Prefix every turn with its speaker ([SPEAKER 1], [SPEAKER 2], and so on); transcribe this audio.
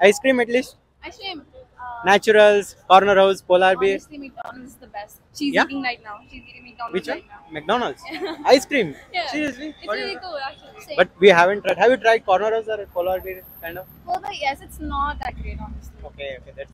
[SPEAKER 1] Ice cream at least.
[SPEAKER 2] Ice cream. Uh,
[SPEAKER 1] Naturals, Corner House, Polar Bear.
[SPEAKER 2] honestly, McDonald's is the best. She's
[SPEAKER 1] Yeah?
[SPEAKER 2] eating right now. She's eating McDonald's
[SPEAKER 1] Which one?
[SPEAKER 2] now.
[SPEAKER 1] McDonald's. Ice cream.
[SPEAKER 2] Yeah.
[SPEAKER 1] Seriously?
[SPEAKER 2] It's really cool, actually.
[SPEAKER 1] But we haven't tried. Have you tried Corner House or Polar Bear? Kind of.
[SPEAKER 2] well, but yes, it's not that great, honestly.
[SPEAKER 1] Okay, okay, that's